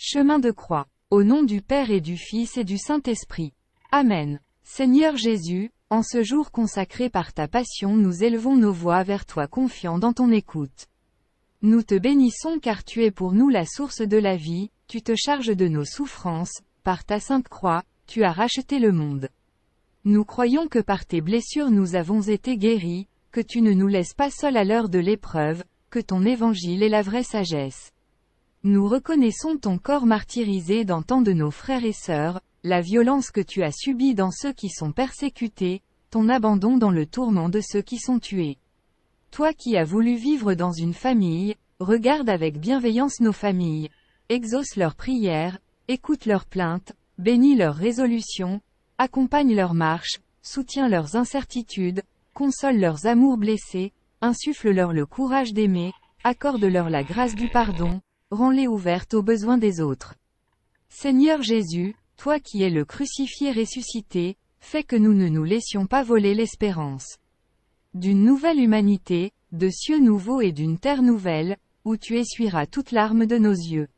Chemin de croix. Au nom du Père et du Fils et du Saint-Esprit. Amen. Seigneur Jésus, en ce jour consacré par ta passion nous élevons nos voix vers toi confiants dans ton écoute. Nous te bénissons car tu es pour nous la source de la vie, tu te charges de nos souffrances, par ta sainte croix, tu as racheté le monde. Nous croyons que par tes blessures nous avons été guéris, que tu ne nous laisses pas seuls à l'heure de l'épreuve, que ton évangile est la vraie sagesse. Nous reconnaissons ton corps martyrisé dans tant de nos frères et sœurs, la violence que tu as subie dans ceux qui sont persécutés, ton abandon dans le tourment de ceux qui sont tués. Toi qui as voulu vivre dans une famille, regarde avec bienveillance nos familles, exauce leurs prières, écoute leurs plaintes, bénis leurs résolutions, accompagne leurs marches, soutiens leurs incertitudes, console leurs amours blessés, insuffle-leur le courage d'aimer, accorde-leur la grâce du pardon, rends-les ouvertes aux besoins des autres. Seigneur Jésus, toi qui es le crucifié ressuscité, fais que nous ne nous laissions pas voler l'espérance. D'une nouvelle humanité, de cieux nouveaux et d'une terre nouvelle, où tu essuieras toute larme de nos yeux.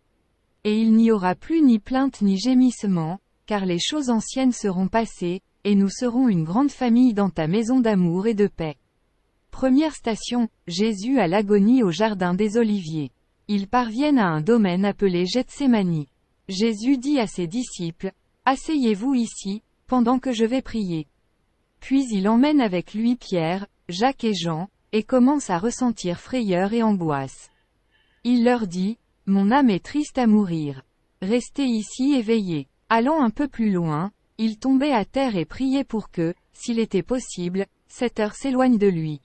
Et il n'y aura plus ni plainte ni gémissement, car les choses anciennes seront passées, et nous serons une grande famille dans ta maison d'amour et de paix. Première station, Jésus à l'agonie au jardin des Oliviers. Ils parviennent à un domaine appelé Gethsemane. Jésus dit à ses disciples, Asseyez-vous ici, pendant que je vais prier. Puis il emmène avec lui Pierre, Jacques et Jean, et commence à ressentir frayeur et angoisse. Il leur dit, Mon âme est triste à mourir. Restez ici et veillez. Allant un peu plus loin, il tombait à terre et priait pour que, s'il était possible, cette heure s'éloigne de lui.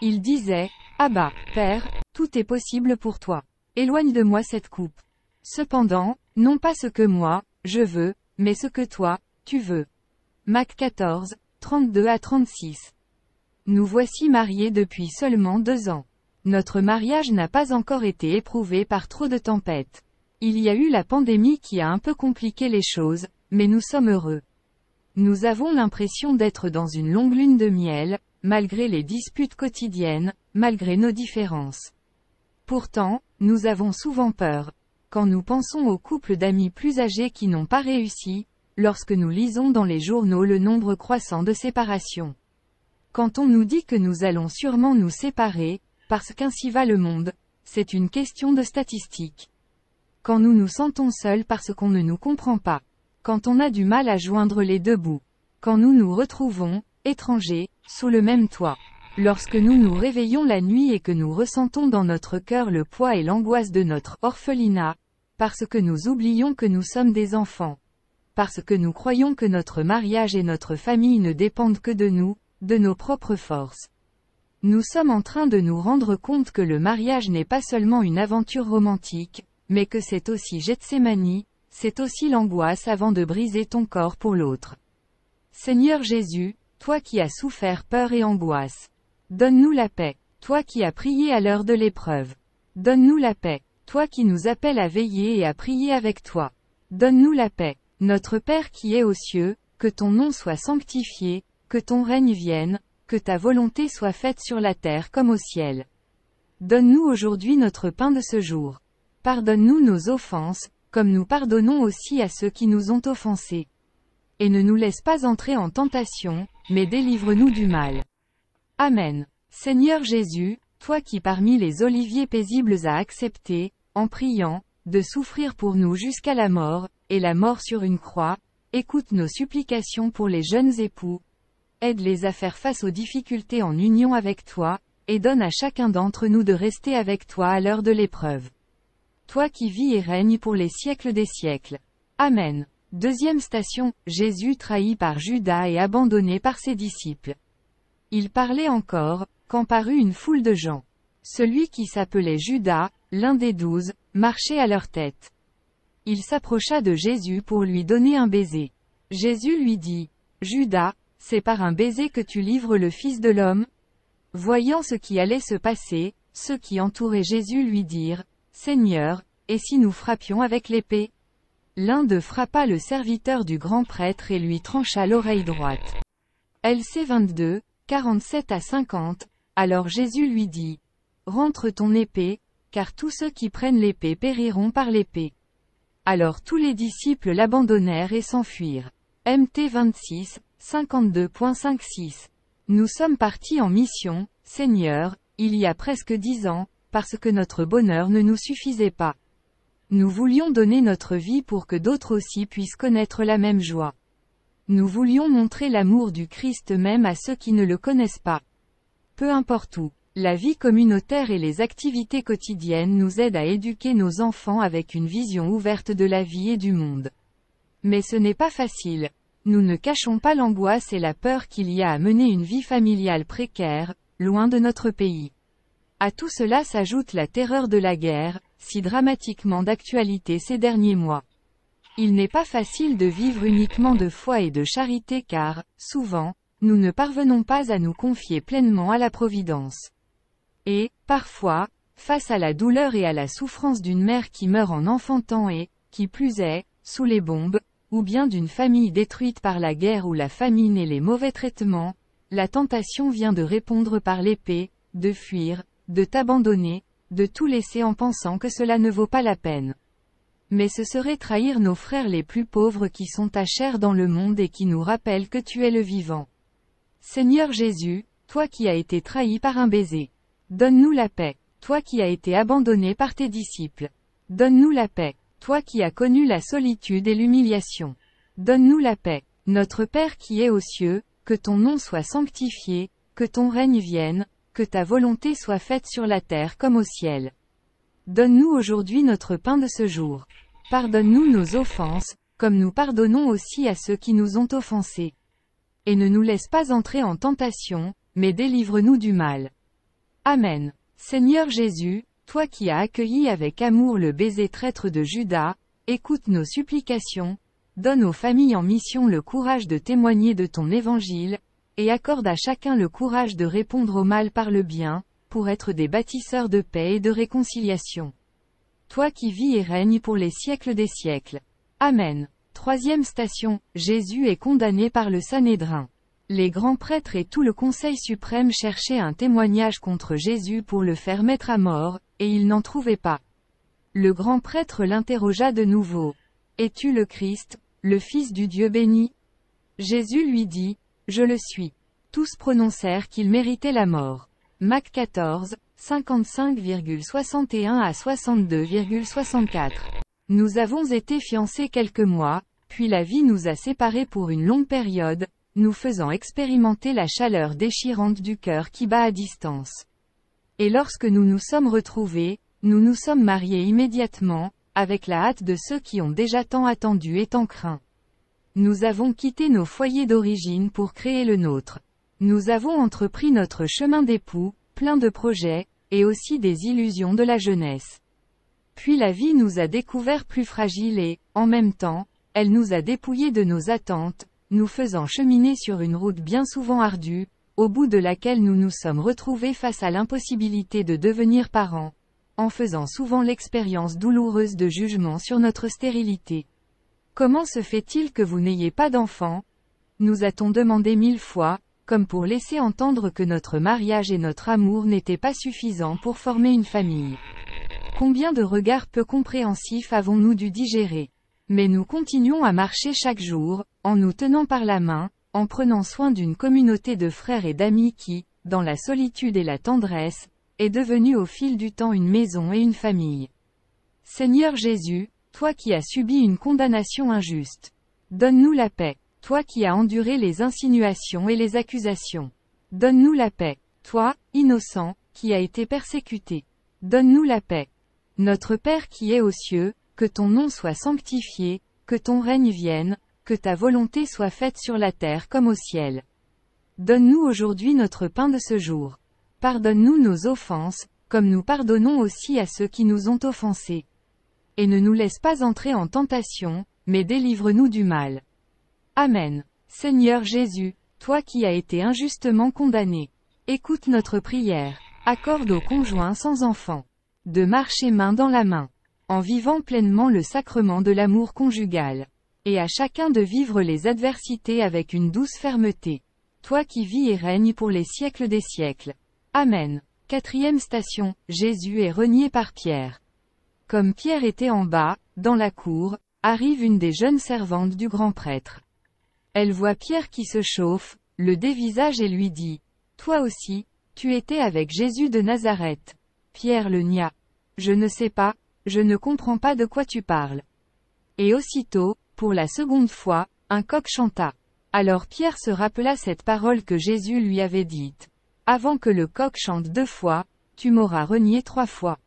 Il disait, Abba, Père, tout est possible pour toi. Éloigne de moi cette coupe. Cependant, non pas ce que moi, je veux, mais ce que toi, tu veux. Mac 14, 32 à 36. Nous voici mariés depuis seulement deux ans. Notre mariage n'a pas encore été éprouvé par trop de tempêtes. Il y a eu la pandémie qui a un peu compliqué les choses, mais nous sommes heureux. Nous avons l'impression d'être dans une longue lune de miel, malgré les disputes quotidiennes, malgré nos différences. Pourtant, nous avons souvent peur. Quand nous pensons aux couples d'amis plus âgés qui n'ont pas réussi, lorsque nous lisons dans les journaux le nombre croissant de séparations. Quand on nous dit que nous allons sûrement nous séparer, parce qu'ainsi va le monde, c'est une question de statistique. Quand nous nous sentons seuls parce qu'on ne nous comprend pas. Quand on a du mal à joindre les deux bouts. Quand nous nous retrouvons, étrangers, sous le même toit. Lorsque nous nous réveillons la nuit et que nous ressentons dans notre cœur le poids et l'angoisse de notre orphelinat, parce que nous oublions que nous sommes des enfants. Parce que nous croyons que notre mariage et notre famille ne dépendent que de nous, de nos propres forces. Nous sommes en train de nous rendre compte que le mariage n'est pas seulement une aventure romantique, mais que c'est aussi Gethsemane, c'est aussi l'angoisse avant de briser ton corps pour l'autre. Seigneur Jésus, toi qui as souffert peur et angoisse. Donne-nous la paix, toi qui as prié à l'heure de l'épreuve. Donne-nous la paix, toi qui nous appelles à veiller et à prier avec toi. Donne-nous la paix, notre Père qui est aux cieux, que ton nom soit sanctifié, que ton règne vienne, que ta volonté soit faite sur la terre comme au ciel. Donne-nous aujourd'hui notre pain de ce jour. Pardonne-nous nos offenses, comme nous pardonnons aussi à ceux qui nous ont offensés. Et ne nous laisse pas entrer en tentation, mais délivre-nous du mal. Amen. Seigneur Jésus, toi qui parmi les oliviers paisibles as accepté, en priant, de souffrir pour nous jusqu'à la mort, et la mort sur une croix, écoute nos supplications pour les jeunes époux, Aide-les à faire face aux difficultés en union avec toi, et donne à chacun d'entre nous de rester avec toi à l'heure de l'épreuve. Toi qui vis et règnes pour les siècles des siècles. Amen. Deuxième station, Jésus trahi par Judas et abandonné par ses disciples. Il parlait encore, quand parut une foule de gens. Celui qui s'appelait Judas, l'un des douze, marchait à leur tête. Il s'approcha de Jésus pour lui donner un baiser. Jésus lui dit, Judas, c'est par un baiser que tu livres le Fils de l'homme Voyant ce qui allait se passer, ceux qui entouraient Jésus lui dirent, Seigneur, et si nous frappions avec l'épée? L'un d'eux frappa le serviteur du grand prêtre et lui trancha l'oreille droite. LC 22, 47 à 50, alors Jésus lui dit, Rentre ton épée, car tous ceux qui prennent l'épée périront par l'épée. Alors tous les disciples l'abandonnèrent et s'enfuirent. MT 26, 52.56. Nous sommes partis en mission, Seigneur, il y a presque dix ans, parce que notre bonheur ne nous suffisait pas. Nous voulions donner notre vie pour que d'autres aussi puissent connaître la même joie. Nous voulions montrer l'amour du Christ même à ceux qui ne le connaissent pas. Peu importe où, la vie communautaire et les activités quotidiennes nous aident à éduquer nos enfants avec une vision ouverte de la vie et du monde. Mais ce n'est pas facile. Nous ne cachons pas l'angoisse et la peur qu'il y a à mener une vie familiale précaire, loin de notre pays. À tout cela s'ajoute la terreur de la guerre, si dramatiquement d'actualité ces derniers mois. Il n'est pas facile de vivre uniquement de foi et de charité car, souvent, nous ne parvenons pas à nous confier pleinement à la Providence. Et, parfois, face à la douleur et à la souffrance d'une mère qui meurt en enfantant et, qui plus est, sous les bombes, ou bien d'une famille détruite par la guerre ou la famine et les mauvais traitements, la tentation vient de répondre par l'épée, de fuir, de t'abandonner, de tout laisser en pensant que cela ne vaut pas la peine. Mais ce serait trahir nos frères les plus pauvres qui sont ta chair dans le monde et qui nous rappellent que tu es le vivant. Seigneur Jésus, toi qui as été trahi par un baiser. Donne-nous la paix, toi qui as été abandonné par tes disciples. Donne-nous la paix, toi qui as connu la solitude et l'humiliation. Donne-nous la paix, notre Père qui est aux cieux, que ton nom soit sanctifié, que ton règne vienne, que ta volonté soit faite sur la terre comme au ciel. Donne-nous aujourd'hui notre pain de ce jour. Pardonne-nous nos offenses, comme nous pardonnons aussi à ceux qui nous ont offensés. Et ne nous laisse pas entrer en tentation, mais délivre-nous du mal. Amen. Seigneur Jésus, toi qui as accueilli avec amour le baiser traître de Judas, écoute nos supplications, donne aux familles en mission le courage de témoigner de ton évangile, et accorde à chacun le courage de répondre au mal par le bien, pour être des bâtisseurs de paix et de réconciliation. Toi qui vis et règnes pour les siècles des siècles. Amen. Troisième station, Jésus est condamné par le Sanhédrin. Les grands prêtres et tout le Conseil suprême cherchaient un témoignage contre Jésus pour le faire mettre à mort, et ils n'en trouvaient pas. Le grand prêtre l'interrogea de nouveau. Es-tu le Christ, le Fils du Dieu béni? Jésus lui dit, Je le suis. Tous prononcèrent qu'il méritait la mort. Mac 14, 55,61 à 62,64. Nous avons été fiancés quelques mois, puis la vie nous a séparés pour une longue période, nous faisant expérimenter la chaleur déchirante du cœur qui bat à distance. Et lorsque nous nous sommes retrouvés, nous nous sommes mariés immédiatement, avec la hâte de ceux qui ont déjà tant attendu et tant craint. Nous avons quitté nos foyers d'origine pour créer le nôtre. Nous avons entrepris notre chemin d'époux, plein de projets, et aussi des illusions de la jeunesse. Puis la vie nous a découvert plus fragiles et, en même temps, elle nous a dépouillés de nos attentes, nous faisant cheminer sur une route bien souvent ardue, au bout de laquelle nous nous sommes retrouvés face à l'impossibilité de devenir parents, en faisant souvent l'expérience douloureuse de jugement sur notre stérilité. Comment se fait-il que vous n'ayez pas d'enfants Nous a-t-on demandé mille fois, comme pour laisser entendre que notre mariage et notre amour n'étaient pas suffisants pour former une famille. Combien de regards peu compréhensifs avons-nous dû digérer? Mais nous continuons à marcher chaque jour, en nous tenant par la main, en prenant soin d'une communauté de frères et d'amis qui, dans la solitude et la tendresse, est devenue au fil du temps une maison et une famille. Seigneur Jésus, toi qui as subi une condamnation injuste, donne-nous la paix. Toi qui as enduré les insinuations et les accusations. Donne-nous la paix. Toi, innocent, qui as été persécuté. Donne-nous la paix. Notre Père qui est aux cieux, que ton nom soit sanctifié, que ton règne vienne, que ta volonté soit faite sur la terre comme au ciel. Donne-nous aujourd'hui notre pain de ce jour. Pardonne-nous nos offenses, comme nous pardonnons aussi à ceux qui nous ont offensés. Et ne nous laisse pas entrer en tentation, mais délivre-nous du mal. Amen. Seigneur Jésus, toi qui as été injustement condamné, écoute notre prière, accorde aux conjoints sans enfants de marcher main dans la main, en vivant pleinement le sacrement de l'amour conjugal, et à chacun de vivre les adversités avec une douce fermeté. Toi qui vis et règnes pour les siècles des siècles. Amen. Quatrième station, Jésus est renié par Pierre. Comme Pierre était en bas, dans la cour, arrive une des jeunes servantes du grand prêtre. Elle voit Pierre qui se chauffe, le dévisage et lui dit, Toi aussi, tu étais avec Jésus de Nazareth. Pierre le nia. Je ne sais pas, je ne comprends pas de quoi tu parles. Et aussitôt, pour la seconde fois, un coq chanta. Alors Pierre se rappela cette parole que Jésus lui avait dite. Avant que le coq chante deux fois, tu m'auras renié trois fois.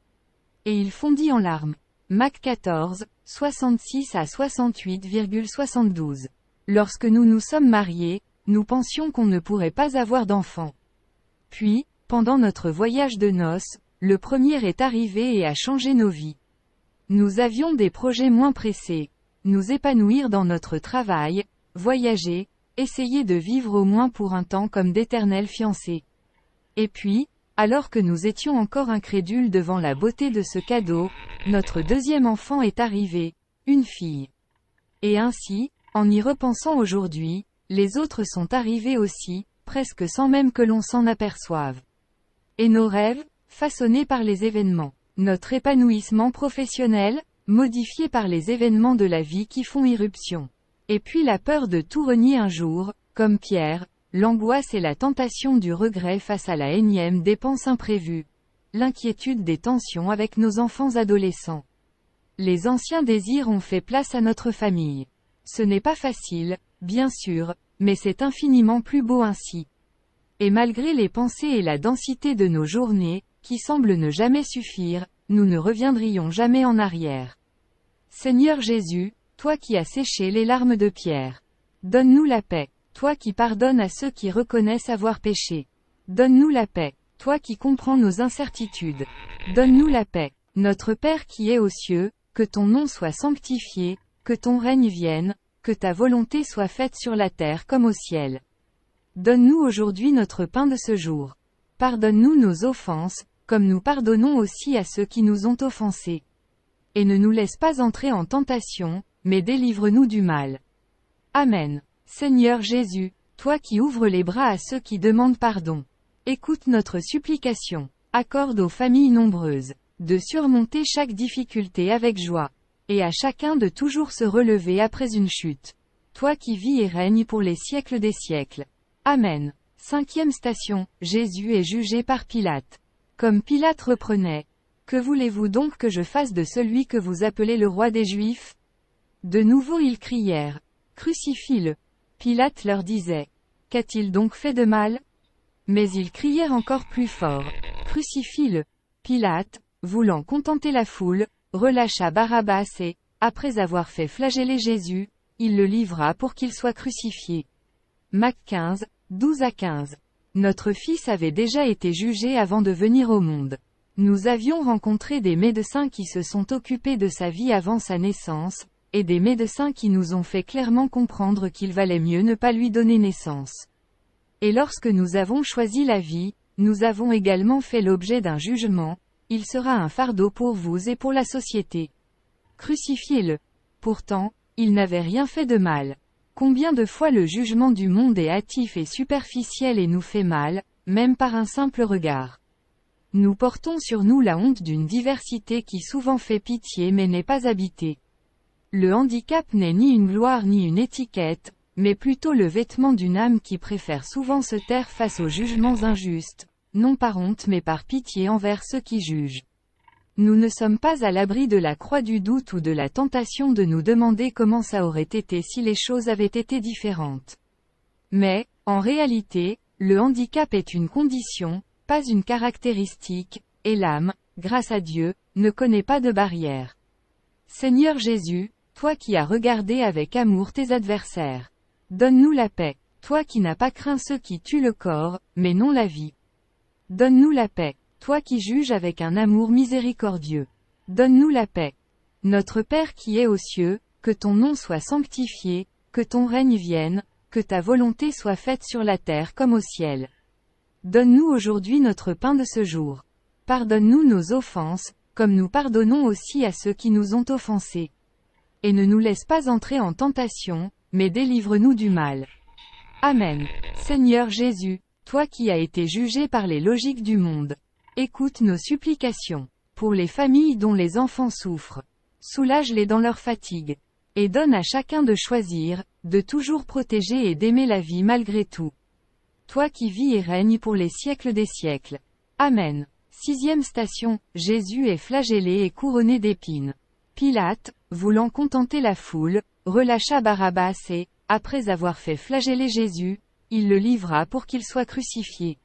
Et il fondit en larmes. Mac 14, 66 à 68,72. Lorsque nous nous sommes mariés, nous pensions qu'on ne pourrait pas avoir d'enfants. Puis, pendant notre voyage de noces, le premier est arrivé et a changé nos vies. Nous avions des projets moins pressés. Nous épanouir dans notre travail, voyager, essayer de vivre au moins pour un temps comme d'éternels fiancés. Et puis, alors que nous étions encore incrédules devant la beauté de ce cadeau, notre deuxième enfant est arrivé, une fille. Et ainsi, en y repensant aujourd'hui, les autres sont arrivés aussi, presque sans même que l'on s'en aperçoive. Et nos rêves, façonnés par les événements. Notre épanouissement professionnel, modifié par les événements de la vie qui font irruption. Et puis la peur de tout renier un jour, comme Pierre, l'angoisse et la tentation du regret face à la énième dépense imprévue. L'inquiétude des tensions avec nos enfants adolescents. Les anciens désirs ont fait place à notre famille. Ce n'est pas facile, bien sûr, mais c'est infiniment plus beau ainsi. Et malgré les pensées et la densité de nos journées, qui semblent ne jamais suffire, nous ne reviendrions jamais en arrière. Seigneur Jésus, toi qui as séché les larmes de Pierre. Donne-nous la paix, toi qui pardonnes à ceux qui reconnaissent avoir péché. Donne-nous la paix, toi qui comprends nos incertitudes. Donne-nous la paix, notre Père qui est aux cieux, que ton nom soit sanctifié, que ton règne vienne, que ta volonté soit faite sur la terre comme au ciel. Donne-nous aujourd'hui notre pain de ce jour. Pardonne-nous nos offenses, comme nous pardonnons aussi à ceux qui nous ont offensés. Et ne nous laisse pas entrer en tentation, mais délivre-nous du mal. Amen. Seigneur Jésus, toi qui ouvres les bras à ceux qui demandent pardon. Écoute notre supplication. Accorde aux familles nombreuses de surmonter chaque difficulté avec joie. Et à chacun de toujours se relever après une chute. Toi qui vis et règnes pour les siècles des siècles. Amen. Cinquième station, Jésus est jugé par Pilate. Comme Pilate reprenait. Que voulez-vous donc que je fasse de celui que vous appelez le roi des Juifs? De nouveau ils crièrent. Crucifie-le. Pilate leur disait. Qu'a-t-il donc fait de mal? Mais ils crièrent encore plus fort. Crucifie-le. Pilate, voulant contenter la foule, relâcha Barabbas et, après avoir fait flageller Jésus, il le livra pour qu'il soit crucifié. Mac 15, 12 à 15. Notre fils avait déjà été jugé avant de venir au monde. Nous avions rencontré des médecins qui se sont occupés de sa vie avant sa naissance, et des médecins qui nous ont fait clairement comprendre qu'il valait mieux ne pas lui donner naissance. Et lorsque nous avons choisi la vie, nous avons également fait l'objet d'un jugement, il sera un fardeau pour vous et pour la société. Crucifiez-le. Pourtant, il n'avait rien fait de mal. Combien de fois le jugement du monde est hâtif et superficiel et nous fait mal, même par un simple regard. Nous portons sur nous la honte d'une diversité qui souvent fait pitié mais n'est pas habitée. Le handicap n'est ni une gloire ni une étiquette, mais plutôt le vêtement d'une âme qui préfère souvent se taire face aux jugements injustes, non par honte mais par pitié envers ceux qui jugent. Nous ne sommes pas à l'abri de la croix du doute ou de la tentation de nous demander comment ça aurait été si les choses avaient été différentes. Mais, en réalité, le handicap est une condition, pas une caractéristique, et l'âme, grâce à Dieu, ne connaît pas de barrière. Seigneur Jésus, toi qui as regardé avec amour tes adversaires, donne-nous la paix, toi qui n'as pas craint ceux qui tuent le corps, mais non la vie. Donne-nous la paix, toi qui juges avec un amour miséricordieux. Donne-nous la paix. Notre Père qui est aux cieux, que ton nom soit sanctifié, que ton règne vienne, que ta volonté soit faite sur la terre comme au ciel. Donne-nous aujourd'hui notre pain de ce jour. Pardonne-nous nos offenses, comme nous pardonnons aussi à ceux qui nous ont offensés. Et ne nous laisse pas entrer en tentation, mais délivre-nous du mal. Amen. Seigneur Jésus, toi qui as été jugé par les logiques du monde. Écoute nos supplications. Pour les familles dont les enfants souffrent. Soulage-les dans leur fatigue. Et donne à chacun de choisir, de toujours protéger et d'aimer la vie malgré tout. Toi qui vis et règnes pour les siècles des siècles. Amen. Sixième station, Jésus est flagellé et couronné d'épines. Pilate, voulant contenter la foule, relâcha Barabbas et, après avoir fait flageller Jésus, il le livra pour qu'il soit crucifié.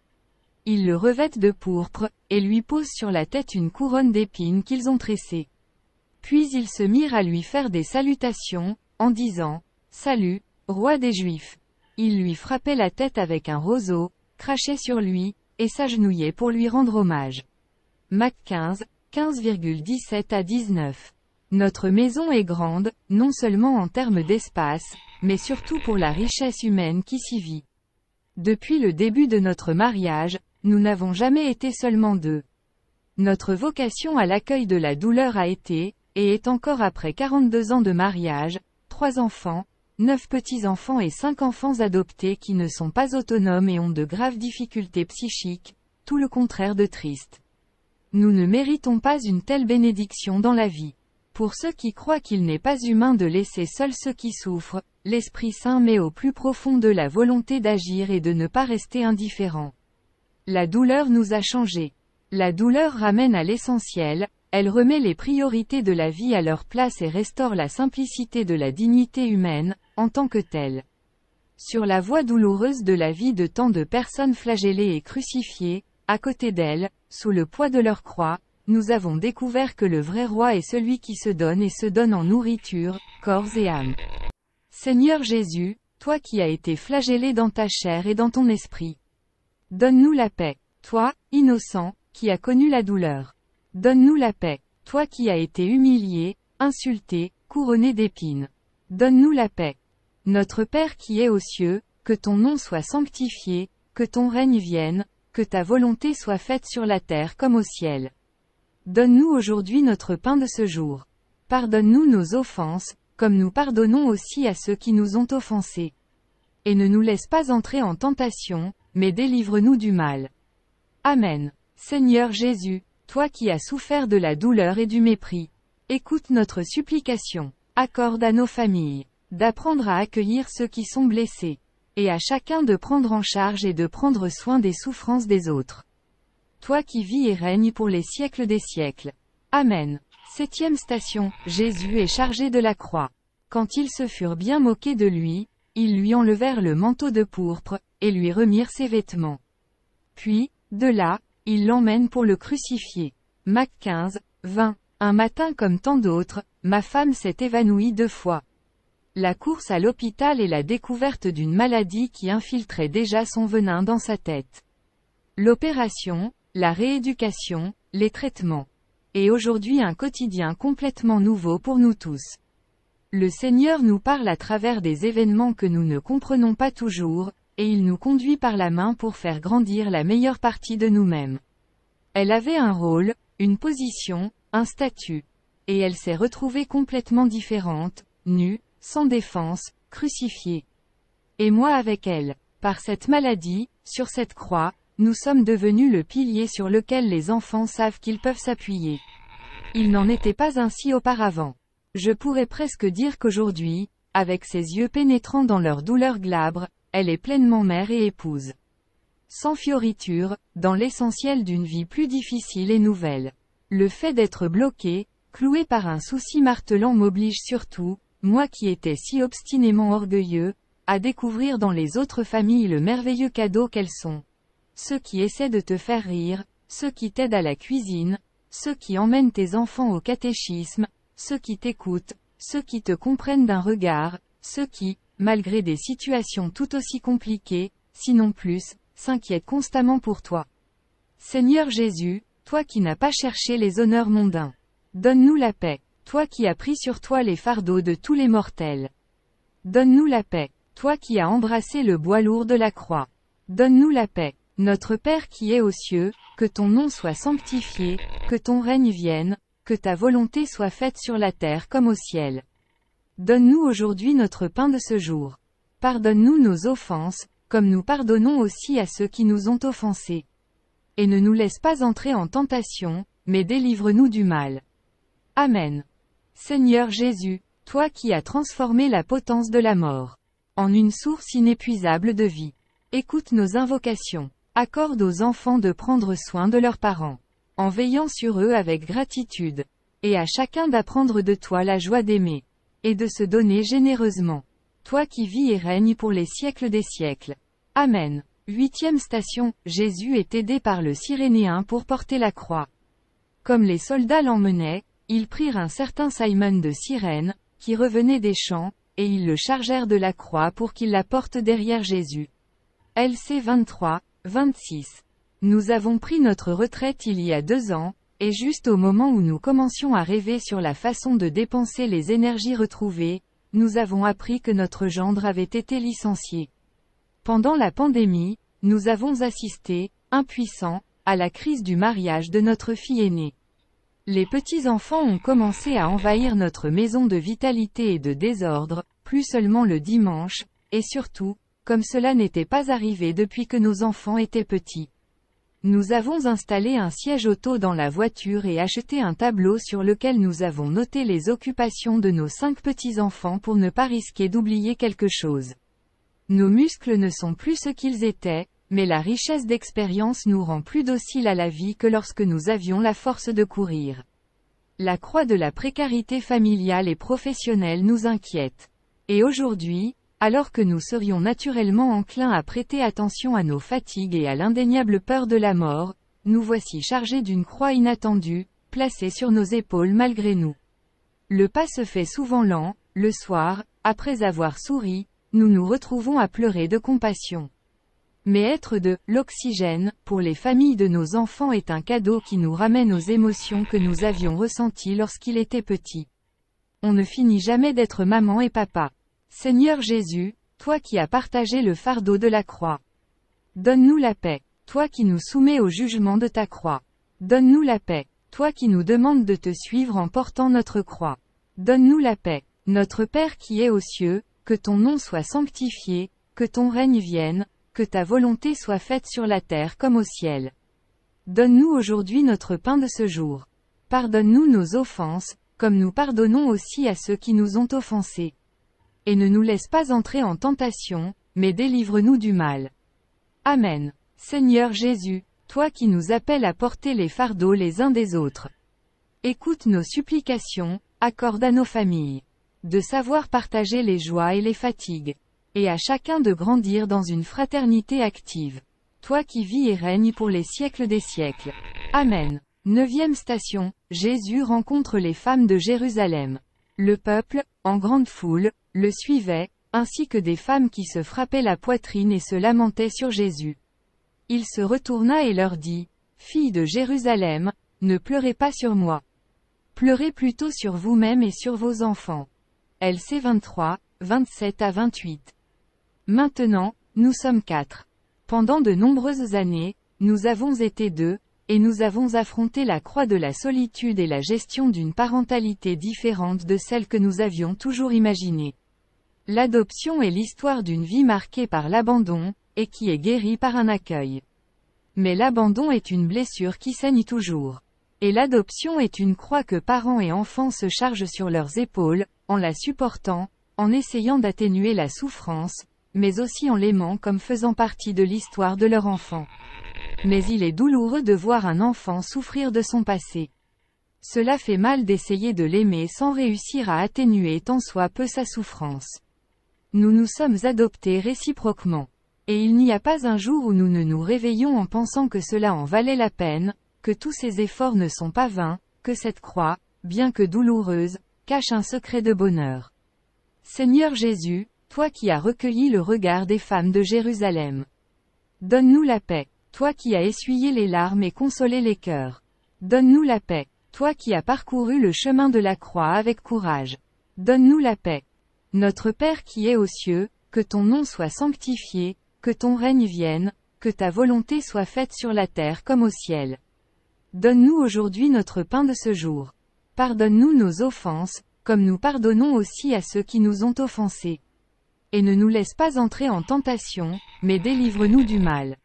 Ils le revêtent de pourpre, et lui posent sur la tête une couronne d'épines qu'ils ont tressée. Puis ils se mirent à lui faire des salutations, en disant, Salut, roi des Juifs. Ils lui frappaient la tête avec un roseau, crachaient sur lui, et s'agenouillaient pour lui rendre hommage. Mac 15, 15,17 à 19. Notre maison est grande, non seulement en termes d'espace, mais surtout pour la richesse humaine qui s'y vit. Depuis le début de notre mariage, nous n'avons jamais été seulement deux. Notre vocation à l'accueil de la douleur a été, et est encore après 42 ans de mariage, trois enfants, neuf petits-enfants et cinq enfants adoptés qui ne sont pas autonomes et ont de graves difficultés psychiques, tout le contraire de triste. Nous ne méritons pas une telle bénédiction dans la vie. Pour ceux qui croient qu'il n'est pas humain de laisser seuls ceux qui souffrent, l'Esprit Saint met au plus profond de la volonté d'agir et de ne pas rester indifférent. La douleur nous a changés. La douleur ramène à l'essentiel, elle remet les priorités de la vie à leur place et restaure la simplicité de la dignité humaine, en tant que telle. Sur la voie douloureuse de la vie de tant de personnes flagellées et crucifiées, à côté d'elles, sous le poids de leur croix, nous avons découvert que le vrai roi est celui qui se donne et se donne en nourriture, corps et âme. Seigneur Jésus, toi qui as été flagellé dans ta chair et dans ton esprit. Donne-nous la paix. Toi, innocent, qui as connu la douleur. Donne-nous la paix. Toi qui as été humilié, insulté, couronné d'épines. Donne-nous la paix. Notre Père qui est aux cieux, que ton nom soit sanctifié, que ton règne vienne, que ta volonté soit faite sur la terre comme au ciel. Donne-nous aujourd'hui notre pain de ce jour. Pardonne-nous nos offenses, comme nous pardonnons aussi à ceux qui nous ont offensés. Et ne nous laisse pas entrer en tentation, mais délivre-nous du mal. Amen. Seigneur Jésus, toi qui as souffert de la douleur et du mépris, écoute notre supplication, accorde à nos familles, d'apprendre à accueillir ceux qui sont blessés, et à chacun de prendre en charge et de prendre soin des souffrances des autres. Toi qui vis et règnes pour les siècles des siècles. Amen. Septième station, Jésus est chargé de la croix. Quand ils se furent bien moqués de lui, ils lui enlevèrent le manteau de pourpre, et lui remirent ses vêtements. Puis, de là, ils l'emmènent pour le crucifier. Mac 15, 20. Un matin comme tant d'autres, ma femme s'est évanouie deux fois. La course à l'hôpital et la découverte d'une maladie qui infiltrait déjà son venin dans sa tête. L'opération, la rééducation, les traitements. Et aujourd'hui un quotidien complètement nouveau pour nous tous. Le Seigneur nous parle à travers des événements que nous ne comprenons pas toujours, et il nous conduit par la main pour faire grandir la meilleure partie de nous-mêmes. Elle avait un rôle, une position, un statut. Et elle s'est retrouvée complètement différente, nue, sans défense, crucifiée. Et moi avec elle. Par cette maladie, sur cette croix, nous sommes devenus le pilier sur lequel les enfants savent qu'ils peuvent s'appuyer. Il n'en était pas ainsi auparavant. Je pourrais presque dire qu'aujourd'hui, avec ses yeux pénétrants dans leur douleur glabre, elle est pleinement mère et épouse. Sans fioriture, dans l'essentiel d'une vie plus difficile et nouvelle. Le fait d'être bloqué, cloué par un souci martelant m'oblige surtout, moi qui étais si obstinément orgueilleux, à découvrir dans les autres familles le merveilleux cadeau qu'elles sont. Ceux qui essaient de te faire rire, ceux qui t'aident à la cuisine, ceux qui emmènent tes enfants au catéchisme, ceux qui t'écoutent, ceux qui te comprennent d'un regard, ceux qui, malgré des situations tout aussi compliquées, sinon plus, s'inquiètent constamment pour toi. Seigneur Jésus, toi qui n'as pas cherché les honneurs mondains. Donne-nous la paix, toi qui as pris sur toi les fardeaux de tous les mortels. Donne-nous la paix, toi qui as embrassé le bois lourd de la croix. Donne-nous la paix, notre Père qui est aux cieux, que ton nom soit sanctifié, que ton règne vienne, que ta volonté soit faite sur la terre comme au ciel. Donne-nous aujourd'hui notre pain de ce jour. Pardonne-nous nos offenses, comme nous pardonnons aussi à ceux qui nous ont offensés. Et ne nous laisse pas entrer en tentation, mais délivre-nous du mal. Amen. Seigneur Jésus, toi qui as transformé la potence de la mort en une source inépuisable de vie. Écoute nos invocations. Accorde aux enfants de prendre soin de leurs parents, en veillant sur eux avec gratitude. Et à chacun d'apprendre de toi la joie d'aimer, et de se donner généreusement. Toi qui vis et règnes pour les siècles des siècles. Amen. Huitième station, Jésus est aidé par le Cyrénéen pour porter la croix. Comme les soldats l'emmenaient, ils prirent un certain Simon de Cyrène, qui revenait des champs, et ils le chargèrent de la croix pour qu'il la porte derrière Jésus. LC 23, 26. Nous avons pris notre retraite il y a deux ans, et juste au moment où nous commencions à rêver sur la façon de dépenser les énergies retrouvées, nous avons appris que notre gendre avait été licencié. Pendant la pandémie, nous avons assisté, impuissants, à la crise du mariage de notre fille aînée. Les petits-enfants ont commencé à envahir notre maison de vitalité et de désordre, plus seulement le dimanche, et surtout, comme cela n'était pas arrivé depuis que nos enfants étaient petits. Nous avons installé un siège auto dans la voiture et acheté un tableau sur lequel nous avons noté les occupations de nos cinq petits-enfants pour ne pas risquer d'oublier quelque chose. Nos muscles ne sont plus ce qu'ils étaient, mais la richesse d'expérience nous rend plus dociles à la vie que lorsque nous avions la force de courir. La croix de la précarité familiale et professionnelle nous inquiète. Et aujourd'hui, alors que nous serions naturellement enclins à prêter attention à nos fatigues et à l'indéniable peur de la mort, nous voici chargés d'une croix inattendue, placée sur nos épaules malgré nous. Le pas se fait souvent lent, le soir, après avoir souri, nous nous retrouvons à pleurer de compassion. Mais être de l'oxygène, pour les familles de nos enfants est un cadeau qui nous ramène aux émotions que nous avions ressenties lorsqu'il était petit. On ne finit jamais d'être maman et papa. Seigneur Jésus, toi qui as partagé le fardeau de la croix. Donne-nous la paix, toi qui nous soumets au jugement de ta croix. Donne-nous la paix, toi qui nous demandes de te suivre en portant notre croix. Donne-nous la paix, notre Père qui est aux cieux, que ton nom soit sanctifié, que ton règne vienne, que ta volonté soit faite sur la terre comme au ciel. Donne-nous aujourd'hui notre pain de ce jour. Pardonne-nous nos offenses, comme nous pardonnons aussi à ceux qui nous ont offensés. Et ne nous laisse pas entrer en tentation, mais délivre-nous du mal. Amen. Seigneur Jésus, toi qui nous appelles à porter les fardeaux les uns des autres. Écoute nos supplications, accorde à nos familles. De savoir partager les joies et les fatigues. Et à chacun de grandir dans une fraternité active. Toi qui vis et règnes pour les siècles des siècles. Amen. Neuvième station, Jésus rencontre les femmes de Jérusalem. Le peuple, en grande foule, le suivait, ainsi que des femmes qui se frappaient la poitrine et se lamentaient sur Jésus. Il se retourna et leur dit, Filles de Jérusalem, ne pleurez pas sur moi. Pleurez plutôt sur vous-même et sur vos enfants. LC 23, 27 à 28. Maintenant, nous sommes quatre. Pendant de nombreuses années, nous avons été deux, et nous avons affronté la croix de la solitude et la gestion d'une parentalité différente de celle que nous avions toujours imaginée. L'adoption est l'histoire d'une vie marquée par l'abandon, et qui est guérie par un accueil. Mais l'abandon est une blessure qui saigne toujours. Et l'adoption est une croix que parents et enfants se chargent sur leurs épaules, en la supportant, en essayant d'atténuer la souffrance, mais aussi en l'aimant comme faisant partie de l'histoire de leur enfant. Mais il est douloureux de voir un enfant souffrir de son passé. Cela fait mal d'essayer de l'aimer sans réussir à atténuer tant soit peu sa souffrance. Nous nous sommes adoptés réciproquement. Et il n'y a pas un jour où nous ne nous réveillons en pensant que cela en valait la peine, que tous ces efforts ne sont pas vains, que cette croix, bien que douloureuse, cache un secret de bonheur. Seigneur Jésus, toi qui as recueilli le regard des femmes de Jérusalem. Donne-nous la paix, toi qui as essuyé les larmes et consolé les cœurs. Donne-nous la paix, toi qui as parcouru le chemin de la croix avec courage. Donne-nous la paix, notre Père qui es aux cieux, que ton nom soit sanctifié, que ton règne vienne, que ta volonté soit faite sur la terre comme au ciel. Donne-nous aujourd'hui notre pain de ce jour. Pardonne-nous nos offenses, comme nous pardonnons aussi à ceux qui nous ont offensés. Et ne nous laisse pas entrer en tentation, mais délivre-nous du mal.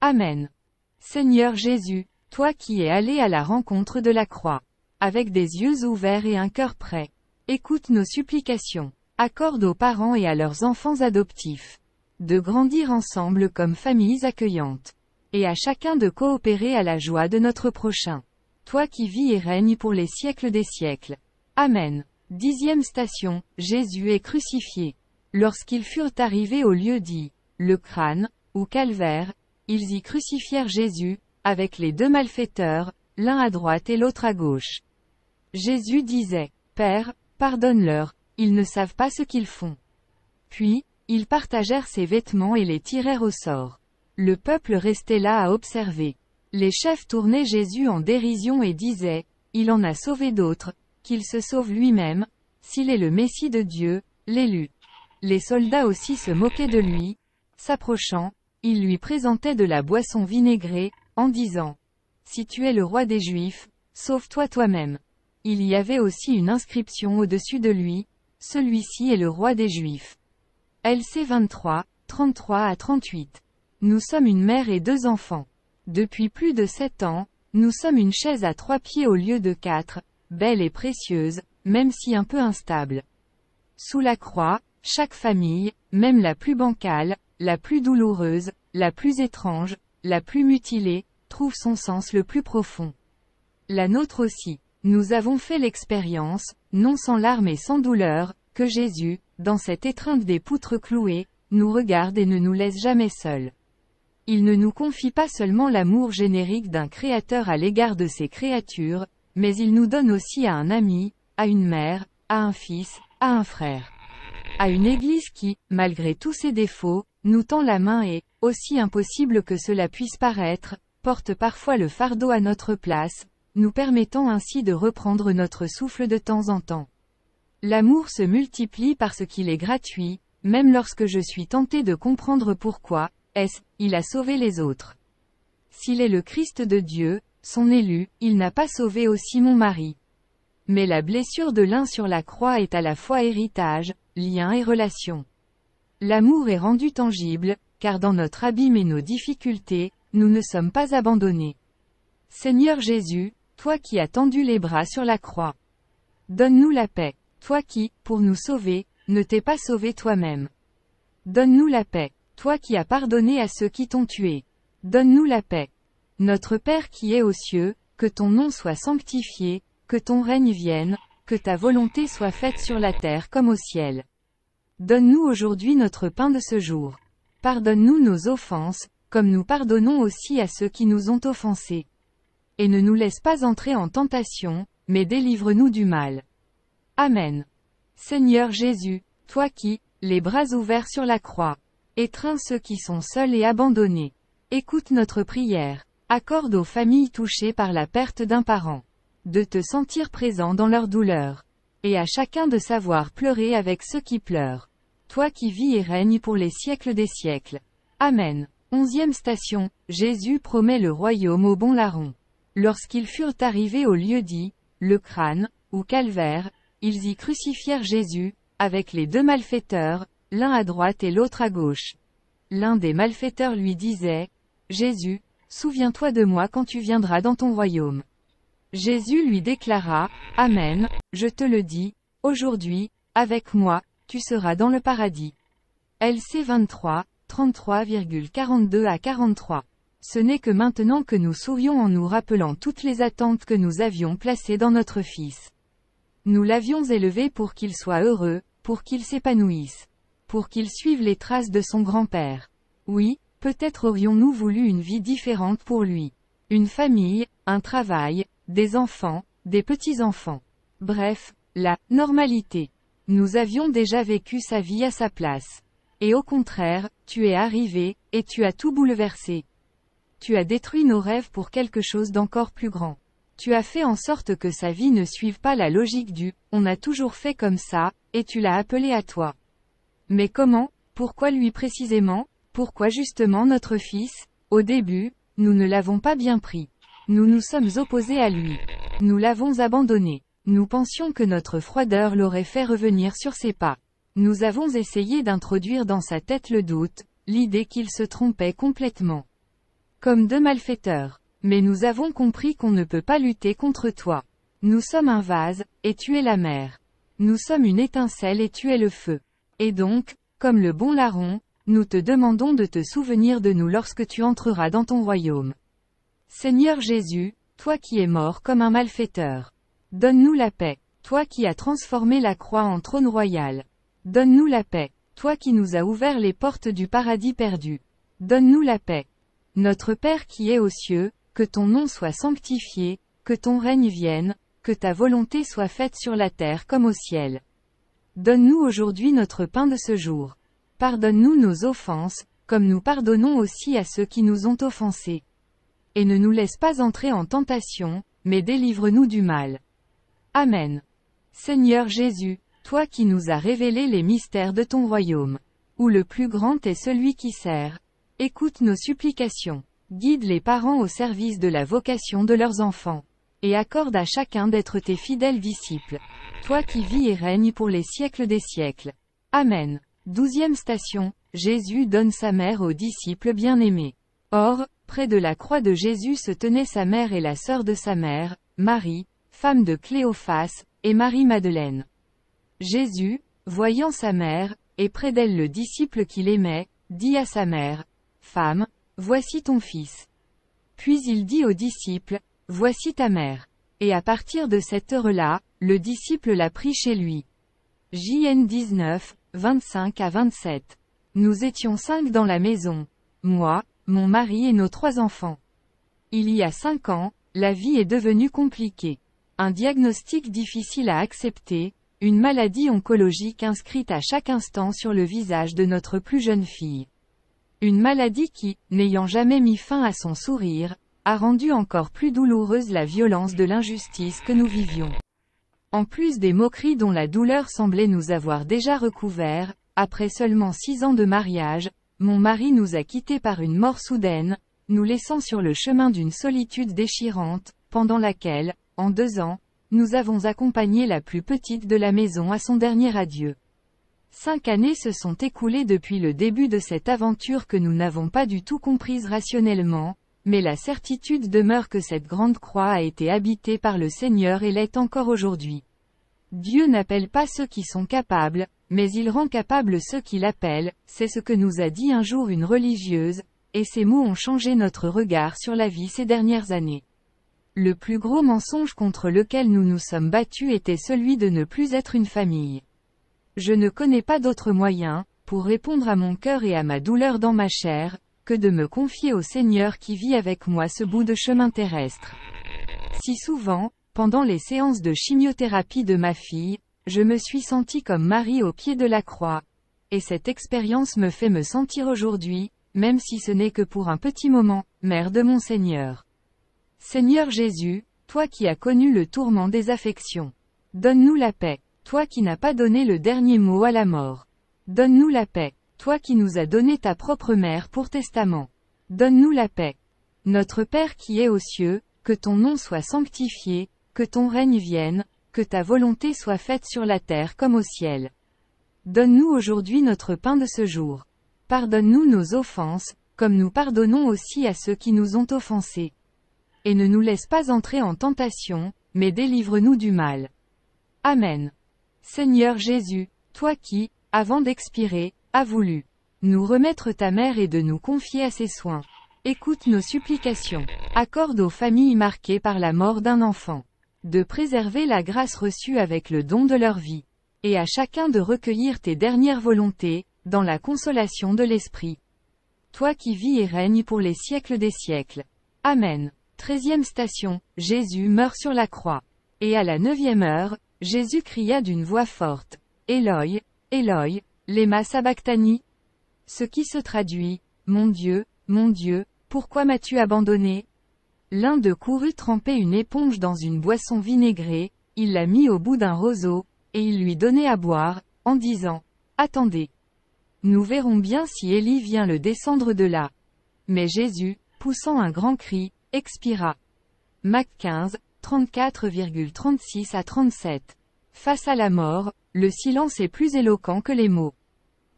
Amen. Seigneur Jésus, toi qui es allé à la rencontre de la croix. avec des yeux ouverts et un cœur prêt. Écoute nos supplications. Accorde aux parents et à leurs enfants adoptifs de grandir ensemble comme familles accueillantes. Et à chacun de coopérer à la joie de notre prochain. Toi qui vis et règnes pour les siècles des siècles. Amen. Dixième station, Jésus est crucifié. Lorsqu'ils furent arrivés au lieu dit, le crâne, ou calvaire, ils y crucifièrent Jésus, avec les deux malfaiteurs, l'un à droite et l'autre à gauche. Jésus disait, Père, pardonne-leur, ils ne savent pas ce qu'ils font. Puis, ils partagèrent ses vêtements et les tirèrent au sort. Le peuple restait là à observer. Les chefs tournaient Jésus en dérision et disaient, Il en a sauvé d'autres, qu'il se sauve lui-même, s'il est le Messie de Dieu, l'élu. Les soldats aussi se moquaient de lui. S'approchant, ils lui présentaient de la boisson vinaigrée, en disant, Si tu es le roi des Juifs, sauve-toi toi-même. Il y avait aussi une inscription au-dessus de lui, Celui-ci est le roi des Juifs. LC 23, 33 à 38. Nous sommes une mère et deux enfants. Depuis plus de sept ans, nous sommes une chaise à trois pieds au lieu de quatre, belle et précieuse, même si un peu instable. Sous la croix, chaque famille, même la plus bancale, la plus douloureuse, la plus étrange, la plus mutilée, trouve son sens le plus profond. La nôtre aussi. Nous avons fait l'expérience, non sans larmes et sans douleur, que Jésus, dans cette étreinte des poutres clouées, nous regarde et ne nous laisse jamais seuls. Il ne nous confie pas seulement l'amour générique d'un créateur à l'égard de ses créatures, mais il nous donne aussi à un ami, à une mère, à un fils, à un frère. À une église qui, malgré tous ses défauts, nous tend la main et, aussi impossible que cela puisse paraître, porte parfois le fardeau à notre place, nous permettant ainsi de reprendre notre souffle de temps en temps. L'amour se multiplie parce qu'il est gratuit, même lorsque je suis tenté de comprendre pourquoi, est-ce, il a sauvé les autres. S'il est le Christ de Dieu, son élu, il n'a pas sauvé aussi mon mari. Mais la blessure de l'un sur la croix est à la fois héritage, lien et relation. L'amour est rendu tangible, car dans notre abîme et nos difficultés, nous ne sommes pas abandonnés. Seigneur Jésus, toi qui as tendu les bras sur la croix. Donne-nous la paix. Toi qui, pour nous sauver, ne t'es pas sauvé toi-même. Donne-nous la paix. Toi qui as pardonné à ceux qui t'ont tué. Donne-nous la paix. Notre Père qui est aux cieux, que ton nom soit sanctifié, que ton règne vienne, que ta volonté soit faite sur la terre comme au ciel. Donne-nous aujourd'hui notre pain de ce jour. Pardonne-nous nos offenses, comme nous pardonnons aussi à ceux qui nous ont offensés. Et ne nous laisse pas entrer en tentation, mais délivre-nous du mal. Amen. Seigneur Jésus, toi qui, les bras ouverts sur la croix, étreins ceux qui sont seuls et abandonnés. Écoute notre prière. Accorde aux familles touchées par la perte d'un parent. De te sentir présent dans leur douleur. Et à chacun de savoir pleurer avec ceux qui pleurent. Toi qui vis et règnes pour les siècles des siècles. Amen. Onzième station, Jésus promet le royaume au bon larron. Lorsqu'ils furent arrivés au lieu dit, le crâne, ou calvaire, ils y crucifièrent Jésus, avec les deux malfaiteurs, l'un à droite et l'autre à gauche. L'un des malfaiteurs lui disait, Jésus, souviens-toi de moi quand tu viendras dans ton royaume. Jésus lui déclara, Amen, je te le dis, aujourd'hui, avec moi, tu seras dans le paradis. LC 23, 33,42 à 43. Ce n'est que maintenant que nous sourions en nous rappelant toutes les attentes que nous avions placées dans notre Fils. Nous l'avions élevé pour qu'il soit heureux, pour qu'il s'épanouisse. Pour qu'il suive les traces de son grand-père. Oui, peut-être aurions-nous voulu une vie différente pour lui. Une famille, un travail, des enfants, des petits-enfants. Bref, la normalité. Nous avions déjà vécu sa vie à sa place. Et au contraire, tu es arrivé, et tu as tout bouleversé. Tu as détruit nos rêves pour quelque chose d'encore plus grand. Tu as fait en sorte que sa vie ne suive pas la logique du ⁇ on a toujours fait comme ça ⁇ et tu l'as appelé à toi. Mais comment Pourquoi lui précisément Pourquoi justement notre fils Au début, nous ne l'avons pas bien pris. Nous nous sommes opposés à lui. Nous l'avons abandonné. Nous pensions que notre froideur l'aurait fait revenir sur ses pas. Nous avons essayé d'introduire dans sa tête le doute, l'idée qu'il se trompait complètement. Comme deux malfaiteurs. Mais nous avons compris qu'on ne peut pas lutter contre toi. Nous sommes un vase, et tu es la mer. Nous sommes une étincelle et tu es le feu. Et donc, comme le bon larron, nous te demandons de te souvenir de nous lorsque tu entreras dans ton royaume. Seigneur Jésus, toi qui es mort comme un malfaiteur. Donne-nous la paix, toi qui as transformé la croix en trône royal. Donne-nous la paix, toi qui nous as ouvert les portes du paradis perdu. Donne-nous la paix. Notre Père qui es aux cieux, que ton nom soit sanctifié, que ton règne vienne, que ta volonté soit faite sur la terre comme au ciel. Donne-nous aujourd'hui notre pain de ce jour. Pardonne-nous nos offenses, comme nous pardonnons aussi à ceux qui nous ont offensés. Et ne nous laisse pas entrer en tentation, mais délivre-nous du mal. Amen. Seigneur Jésus, toi qui nous as révélé les mystères de ton royaume, où le plus grand est celui qui sert, écoute nos supplications, guide les parents au service de la vocation de leurs enfants, et accorde à chacun d'être tes fidèles disciples, toi qui vis et règnes pour les siècles des siècles. Amen. Douzième station, Jésus donne sa mère aux disciples bien-aimés. Or, près de la croix de Jésus se tenaient sa mère et la sœur de sa mère, Marie, femme de Cléophas, et Marie-Madeleine. Jésus, voyant sa mère, et près d'elle le disciple qu'il aimait, dit à sa mère, Femme, voici ton fils. Puis il dit au disciple, Voici ta mère. Et à partir de cette heure-là, le disciple l'a pris chez lui. JN 19, 25 à 27. Nous étions cinq dans la maison. Moi, mon mari et nos trois enfants. Il y a cinq ans, la vie est devenue compliquée. Un diagnostic difficile à accepter, une maladie oncologique inscrite à chaque instant sur le visage de notre plus jeune fille. Une maladie qui, n'ayant jamais mis fin à son sourire, a rendu encore plus douloureuse la violence de l'injustice que nous vivions. En plus des moqueries dont la douleur semblait nous avoir déjà recouverts, après seulement six ans de mariage, mon mari nous a quittés par une mort soudaine, nous laissant sur le chemin d'une solitude déchirante, pendant laquelle, en deux ans, nous avons accompagné la plus petite de la maison à son dernier adieu. Cinq années se sont écoulées depuis le début de cette aventure que nous n'avons pas du tout comprise rationnellement, mais la certitude demeure que cette grande croix a été habitée par le Seigneur et l'est encore aujourd'hui. Dieu n'appelle pas ceux qui sont capables, mais il rend capables ceux qui l'appellent, c'est ce que nous a dit un jour une religieuse, et ces mots ont changé notre regard sur la vie ces dernières années. Le plus gros mensonge contre lequel nous nous sommes battus était celui de ne plus être une famille. Je ne connais pas d'autre moyen, pour répondre à mon cœur et à ma douleur dans ma chair, que de me confier au Seigneur qui vit avec moi ce bout de chemin terrestre. Si souvent, pendant les séances de chimiothérapie de ma fille, je me suis senti comme Marie au pied de la croix. Et cette expérience me fait me sentir aujourd'hui, même si ce n'est que pour un petit moment, mère de mon Seigneur. Seigneur Jésus, toi qui as connu le tourment des affections. Donne-nous la paix, toi qui n'as pas donné le dernier mot à la mort. Donne-nous la paix, toi qui nous as donné ta propre mère pour testament. Donne-nous la paix. Notre Père qui est aux cieux, que ton nom soit sanctifié, que ton règne vienne, que ta volonté soit faite sur la terre comme au ciel. Donne-nous aujourd'hui notre pain de ce jour. Pardonne-nous nos offenses, comme nous pardonnons aussi à ceux qui nous ont offensés et ne nous laisse pas entrer en tentation, mais délivre-nous du mal. Amen. Seigneur Jésus, toi qui, avant d'expirer, as voulu nous remettre ta mère et de nous confier à ses soins. Écoute nos supplications. Accorde aux familles marquées par la mort d'un enfant de préserver la grâce reçue avec le don de leur vie, et à chacun de recueillir tes dernières volontés, dans la consolation de l'Esprit. Toi qui vis et règnes pour les siècles des siècles. Amen. Treizième station, Jésus meurt sur la croix. Et à la neuvième heure, Jésus cria d'une voix forte, Eloi, Eloi, lema sabachthani Ce qui se traduit, Mon Dieu, mon Dieu, pourquoi m'as-tu abandonné? L'un de courut tremper une éponge dans une boisson vinaigrée, il la mit au bout d'un roseau, et il lui donnait à boire, en disant, Attendez. Nous verrons bien si Élie vient le descendre de là. Mais Jésus, poussant un grand cri, expira. Mac 15, 34,36 à 37. Face à la mort, le silence est plus éloquent que les mots.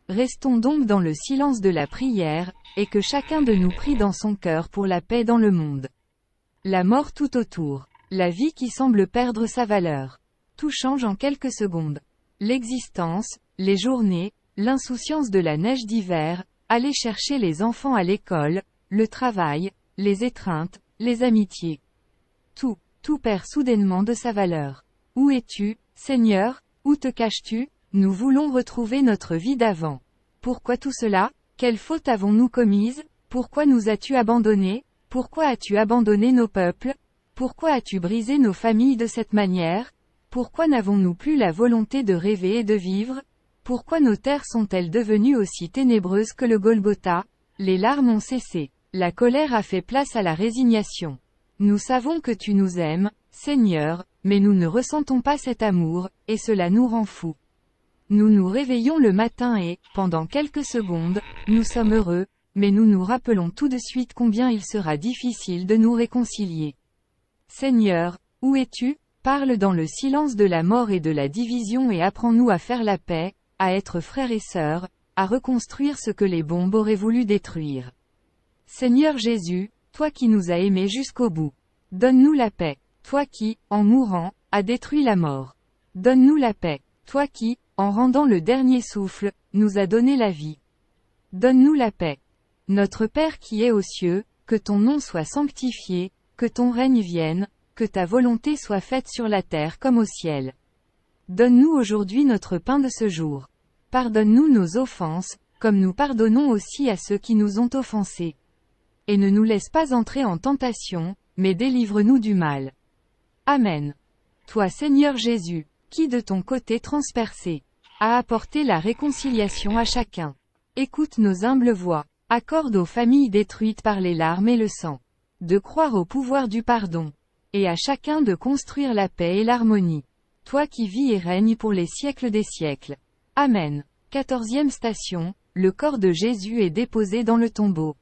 Restons donc dans le silence de la prière, et que chacun de nous prie dans son cœur pour la paix dans le monde. La mort tout autour. La vie qui semble perdre sa valeur. Tout change en quelques secondes. L'existence, les journées, l'insouciance de la neige d'hiver, aller chercher les enfants à l'école, le travail, les étreintes, les amitiés. Tout, perd soudainement de sa valeur. Où es-tu, Seigneur, où te caches-tu? Nous voulons retrouver notre vie d'avant. Pourquoi tout cela? Quelle faute avons-nous commise Pourquoi nous as-tu abandonnés? Pourquoi as-tu abandonné nos peuples? Pourquoi as-tu brisé nos familles de cette manière? Pourquoi n'avons-nous plus la volonté de rêver et de vivre? Pourquoi nos terres sont-elles devenues aussi ténébreuses que le Golgotha? Les larmes ont cessé. La colère a fait place à la résignation. Nous savons que tu nous aimes, Seigneur, mais nous ne ressentons pas cet amour, et cela nous rend fous. Nous nous réveillons le matin et, pendant quelques secondes, nous sommes heureux, mais nous nous rappelons tout de suite combien il sera difficile de nous réconcilier. Seigneur, où es-tu? Parle dans le silence de la mort et de la division et apprends-nous à faire la paix, à être frères et sœurs, à reconstruire ce que les bombes auraient voulu détruire. Seigneur Jésus, toi qui nous as aimés jusqu'au bout. Donne-nous la paix. Toi qui, en mourant, as détruit la mort. Donne-nous la paix. Toi qui, en rendant le dernier souffle, nous as donné la vie. Donne-nous la paix. Notre Père qui est aux cieux, que ton nom soit sanctifié, que ton règne vienne, que ta volonté soit faite sur la terre comme au ciel. Donne-nous aujourd'hui notre pain de ce jour. Pardonne-nous nos offenses, comme nous pardonnons aussi à ceux qui nous ont offensés et ne nous laisse pas entrer en tentation, mais délivre-nous du mal. Amen. Toi Seigneur Jésus, qui de ton côté transpercé, a apporté la réconciliation à chacun. Écoute nos humbles voix, accorde aux familles détruites par les larmes et le sang, de croire au pouvoir du pardon, et à chacun de construire la paix et l'harmonie. Toi qui vis et règnes pour les siècles des siècles. Amen. Quatorzième station, le corps de Jésus est déposé dans le tombeau.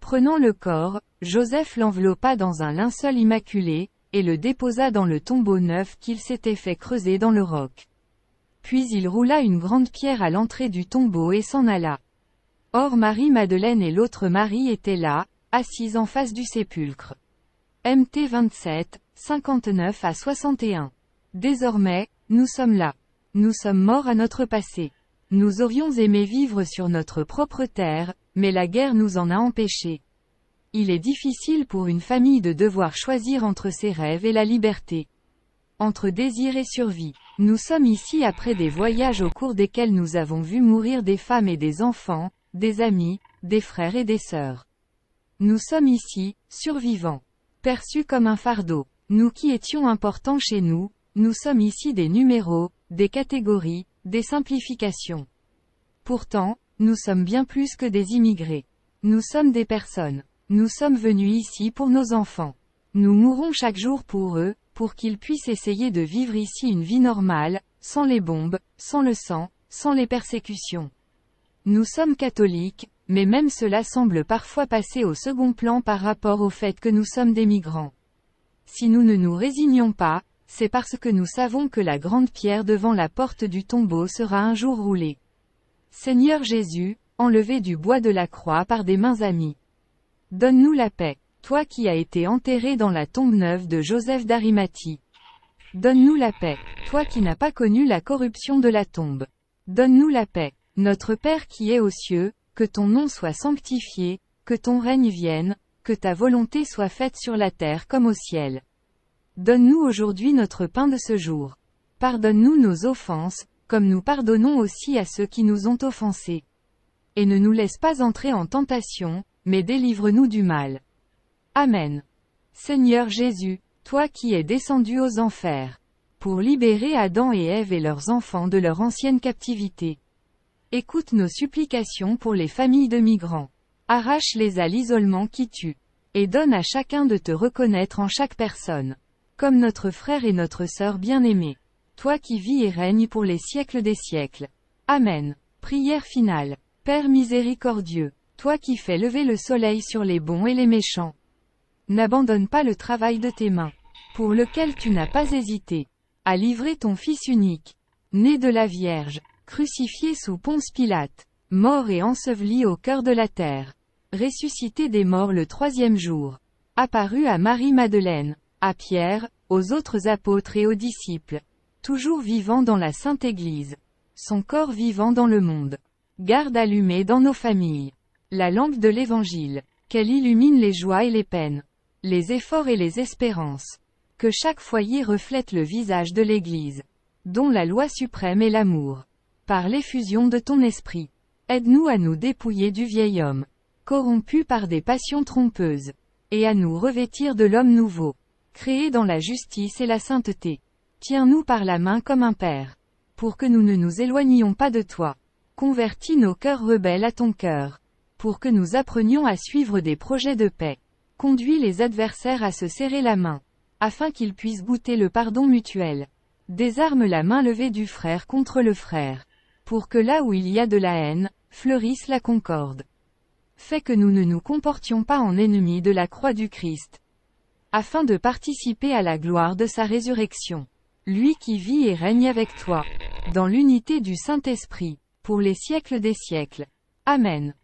Prenant le corps, Joseph l'enveloppa dans un linceul immaculé, et le déposa dans le tombeau neuf qu'il s'était fait creuser dans le roc. Puis il roula une grande pierre à l'entrée du tombeau et s'en alla. Or Marie-Madeleine et l'autre Marie étaient là, assises en face du sépulcre. MT 27, 59 à 61. Désormais, nous sommes là. Nous sommes morts à notre passé. Nous aurions aimé vivre sur notre propre terre, mais la guerre nous en a empêchés. Il est difficile pour une famille de devoir choisir entre ses rêves et la liberté. Entre désir et survie. Nous sommes ici après des voyages au cours desquels nous avons vu mourir des femmes et des enfants, des amis, des frères et des sœurs. Nous sommes ici, survivants. Perçus comme un fardeau. Nous qui étions importants chez nous, nous sommes ici des numéros, des catégories, des simplifications. Pourtant, nous sommes bien plus que des immigrés. Nous sommes des personnes. Nous sommes venus ici pour nos enfants. Nous mourrons chaque jour pour eux, pour qu'ils puissent essayer de vivre ici une vie normale, sans les bombes, sans le sang, sans les persécutions. Nous sommes catholiques, mais même cela semble parfois passer au second plan par rapport au fait que nous sommes des migrants. Si nous ne nous résignons pas, c'est parce que nous savons que la grande pierre devant la porte du tombeau sera un jour roulée. Seigneur Jésus, enlevé du bois de la croix par des mains amies. Donne-nous la paix, toi qui as été enterré dans la tombe neuve de Joseph d'Arimathie. Donne-nous la paix, toi qui n'as pas connu la corruption de la tombe. Donne-nous la paix, notre Père qui est aux cieux, que ton nom soit sanctifié, que ton règne vienne, que ta volonté soit faite sur la terre comme au ciel. Donne-nous aujourd'hui notre pain de ce jour. Pardonne-nous nos offenses, comme nous pardonnons aussi à ceux qui nous ont offensés. Et ne nous laisse pas entrer en tentation, mais délivre-nous du mal. Amen. Seigneur Jésus, toi qui es descendu aux enfers, pour libérer Adam et Ève et leurs enfants de leur ancienne captivité. Écoute nos supplications pour les familles de migrants. Arrache-les à l'isolement qui tue. Et donne à chacun de te reconnaître en chaque personne. Comme notre frère et notre sœur bien-aimés toi qui vis et règnes pour les siècles des siècles. Amen. Prière finale. Père miséricordieux, toi qui fais lever le soleil sur les bons et les méchants. N'abandonne pas le travail de tes mains, pour lequel tu n'as pas hésité, à livrer ton Fils unique, né de la Vierge, crucifié sous Ponce Pilate, mort et enseveli au cœur de la terre, ressuscité des morts le troisième jour, apparu à Marie-Madeleine, à Pierre, aux autres apôtres et aux disciples. Toujours vivant dans la Sainte Église. Son corps vivant dans le monde. Garde allumée dans nos familles. La lampe de l'Évangile. Qu'elle illumine les joies et les peines. Les efforts et les espérances. Que chaque foyer reflète le visage de l'Église. Dont la loi suprême est l'amour. Par l'effusion de ton esprit. Aide-nous à nous dépouiller du vieil homme. Corrompu par des passions trompeuses. Et à nous revêtir de l'homme nouveau. Créé dans la justice et la sainteté. Tiens-nous par la main comme un père. Pour que nous ne nous éloignions pas de toi. Convertis nos cœurs rebelles à ton cœur. Pour que nous apprenions à suivre des projets de paix. Conduis les adversaires à se serrer la main. Afin qu'ils puissent goûter le pardon mutuel. Désarme la main levée du frère contre le frère. Pour que là où il y a de la haine, fleurisse la concorde. Fais que nous ne nous comportions pas en ennemis de la croix du Christ. Afin de participer à la gloire de sa résurrection. Lui qui vit et règne avec toi. Dans l'unité du Saint-Esprit. Pour les siècles des siècles. Amen.